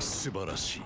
す素晴らしい。